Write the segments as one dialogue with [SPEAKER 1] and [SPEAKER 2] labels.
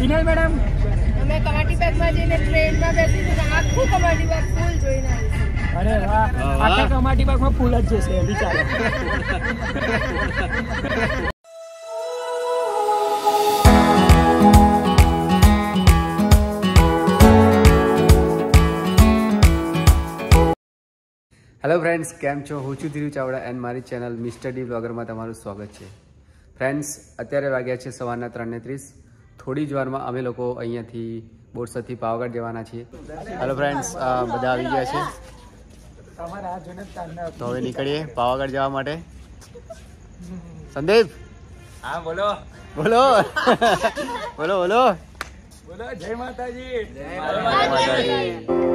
[SPEAKER 1] Hinal madam?
[SPEAKER 2] અમે કમાટી બેગમાં જઈને ટ્રેનમાં બેસીશું આખું કમાટી બેગ ફૂલ જોઈને
[SPEAKER 1] અરે વાહ.
[SPEAKER 3] વાહ, વાહ.
[SPEAKER 1] આખા કમાટી બાગમાં ફૂલ જ જશે વિચારો.
[SPEAKER 3] હેલો ફ્રેન્ડ્સ કેમ છો? હું છું ધીરુ ચાવડા એન્ડ મારી ચેનલ મિસ્ટર ડી બ્લોગરમાં તમારું સ્વાગત છે. ફ્રેન્ડ્સ અત્યારે વાગ્યા છે સવારના ત્રણને ત્રીસ. થોડી જ વારમાં અમે લોકો અહીંયાથી બોરસદથી પાવાગઢ જવાના છીએ. હેલો ફ્રેન્ડ્સ બધા આવી ગયા છે. તો હવે નીકળીએ પાવાગઢ જવા માટે. સંદીપ?
[SPEAKER 1] હા બોલો.
[SPEAKER 3] બોલો. બોલો બોલો.
[SPEAKER 1] બોલો જય માતાજી.
[SPEAKER 3] માતાજી.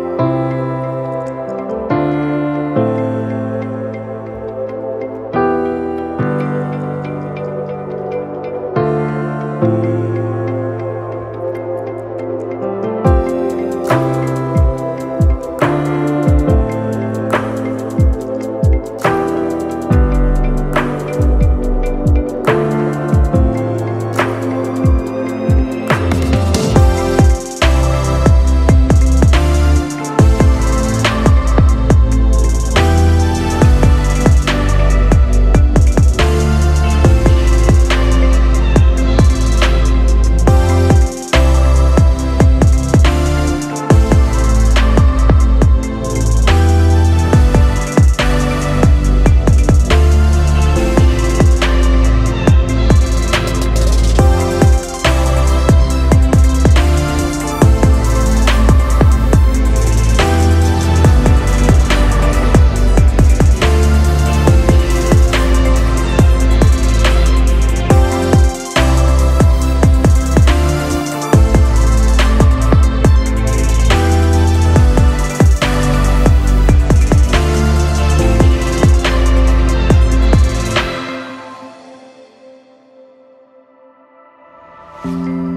[SPEAKER 3] હેલો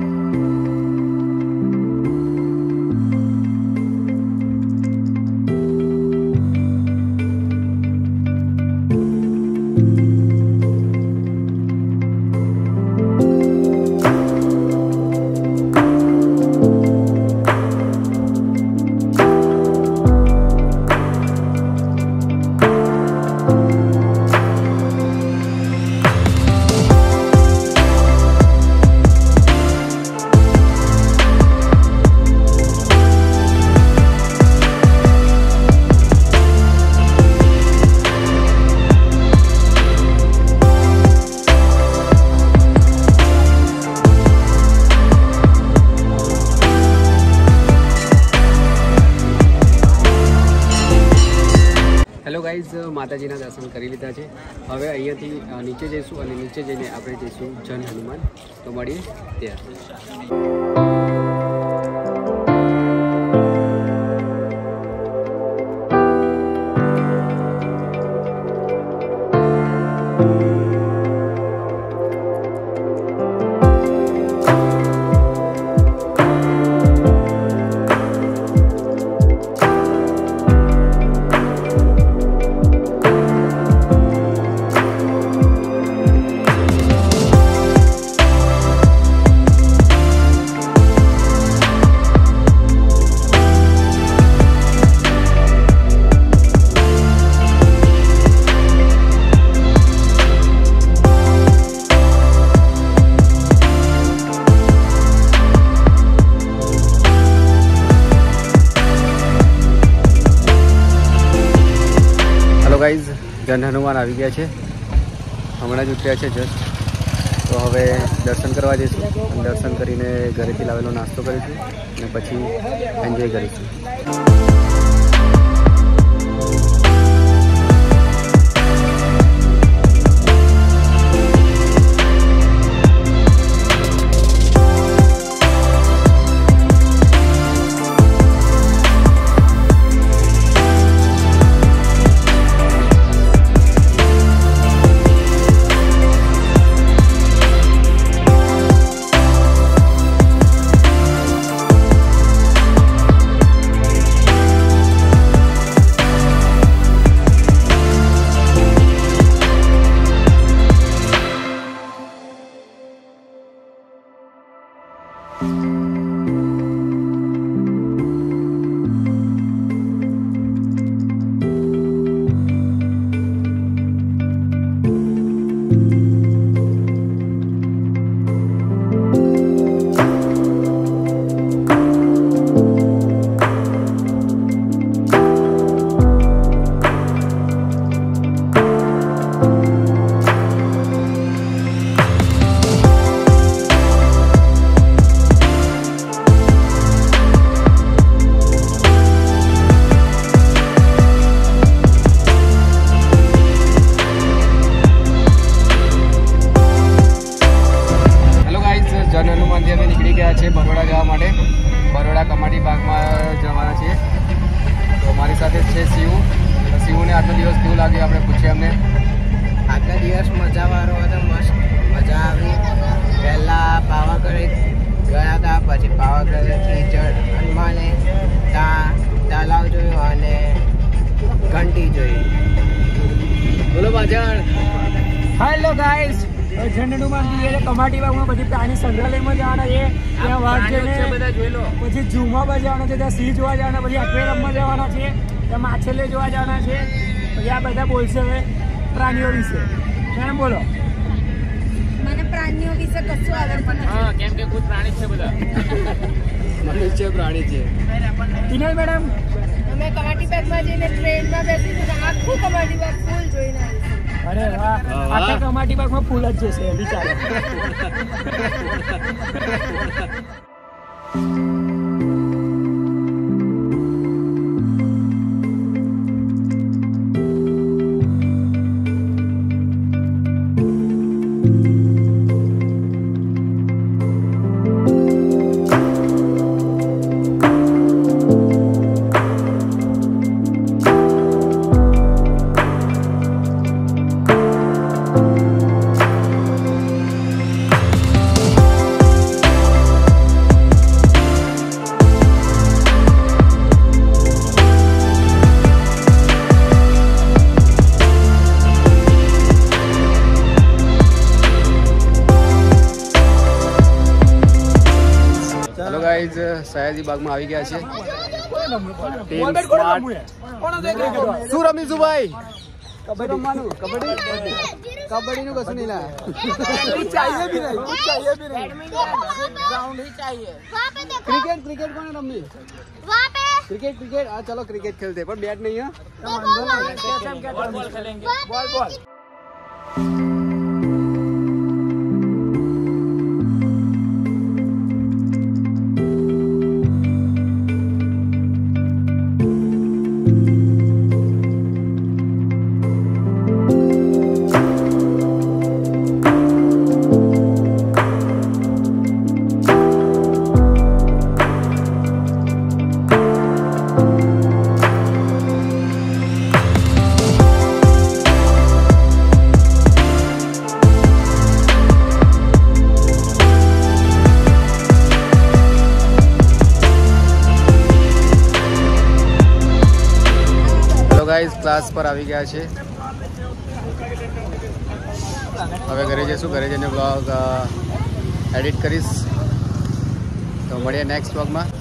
[SPEAKER 3] ગાઈઝ માતાજીના દર્શન કરી લીધા છે. હવે અહીંયાથી નીચે જઈશું અને નીચે જઈને આપણે જઈશું જન હનુમાન. તો મળીએ ત્યાં. ગાઈઝ જન હનુમાન આવી ગયા છે. હમણાં જ ઉઠ્યા છે જસ્ટ તો હવે દર્શન કરવા જઈશું. દર્શન કરીને ઘરેથી લાવેલો નાસ્તો કરીશું. અને પછી એન્જોય કરીશું. હેલો આજનો દિવસ કેવું લાગ્યું આપણે પૂછીએ અમને
[SPEAKER 4] આજનો દિવસ મજાવાળો હતો મસ્ત મજા આવી. પહેલા પાવાગઢ ગયા હતા પછી પાવાગઢથી જળ હનુમાને ત્યાં તલાવ જોયું અને ઘંટી જોઈ.
[SPEAKER 3] બોલો પાછળ
[SPEAKER 1] હેલો ગાઈસ ઝંડુમાં જઈએ કમાટી બાગમાં પછી પ્રાણી સંગ્રહાલયમાં જવાના છે. ત્યાં વાઘ જઈને પછી જૂમાં જવાના છે ત્યાં સિંહ જોવા જવાના પછી અક્વેરિયમમાં જવાના છે. ત્યાં માછલીઓ જોવા જવાના છે પછી આ બધા બોલશે હવે પ્રાણીઓ વિશે. મેડમ બોલો?
[SPEAKER 2] મને પ્રાણીઓ વિશે કશું આવડતું નથી.
[SPEAKER 3] મનુષ્ય પ્રાણી છે
[SPEAKER 1] હિનલ મેડમ?
[SPEAKER 2] અમે કમાટી બેગમાં જઈને ટ્રેનમાં બેસીશું આખું કમાટી બેગ ફૂલ જોઈને આવીશું.
[SPEAKER 1] અરે વાહ. આખા કમાટી બાગમાં ફૂલ જ જશે વિચારો.
[SPEAKER 3] ગાઈઝ સયાજી બાગમાં આવી ગયા છે? શું રમીશું ભાઈ? કબડ્ડી. કબડ્ડી? કબડ્ડી નું કશું નહીં ક્રિકેટ ક્રિકેટ કોને રમવી ક્રિકેટ ક્રિકેટ? હા ચલો ક્રિકેટ ખેલતે. પણ બેટ નહીં હા.
[SPEAKER 1] બોલ બોલ.
[SPEAKER 3] ગાઈઝ ક્લાસ પર આવી ગયા છે. હવે ઘરે જઈશું, ઘરે જઈને બ્લોગ એડિટ કરીશ. તો મળીએ નેક્સ્ટ બ્લોગમાં